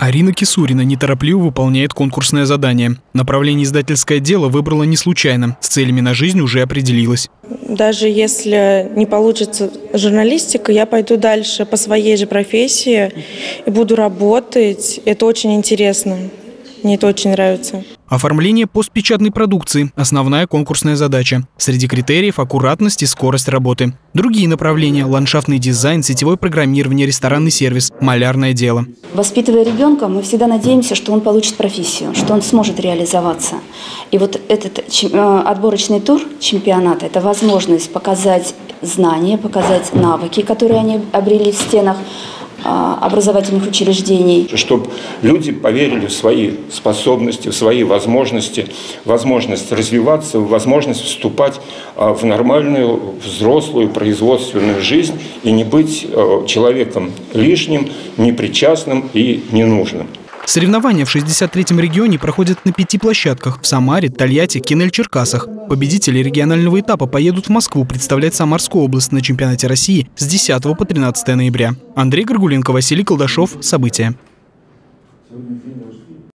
Арина Кисурина неторопливо выполняет конкурсное задание. Направление издательское дело выбрала не случайно. С целями на жизнь уже определилась. Даже если не получится журналистика, я пойду дальше по своей же профессии и буду работать. Это очень интересно. Мне это очень нравится. Оформление постпечатной продукции – основная конкурсная задача. Среди критериев – аккуратность и скорость работы. Другие направления – ландшафтный дизайн, сетевое программирование, ресторанный сервис, малярное дело. Воспитывая ребенка, мы всегда надеемся, что он получит профессию, что он сможет реализоваться. И вот этот э, отборочный тур чемпионата – это возможность показать знания, показать навыки, которые они обрели в стенах, образовательных учреждений. Чтобы люди поверили в свои способности, в свои возможности, возможность развиваться, возможность вступать а, в нормальную, взрослую, производственную жизнь и не быть а, человеком лишним, непричастным и ненужным. Соревнования в 63-м регионе проходят на пяти площадках – в Самаре, Тольятти, Кенель-Черкасах. Победители регионального этапа поедут в Москву представлять Самарскую область на чемпионате России с 10 по 13 ноября. Андрей Горгуленко, Василий Колдашов. События.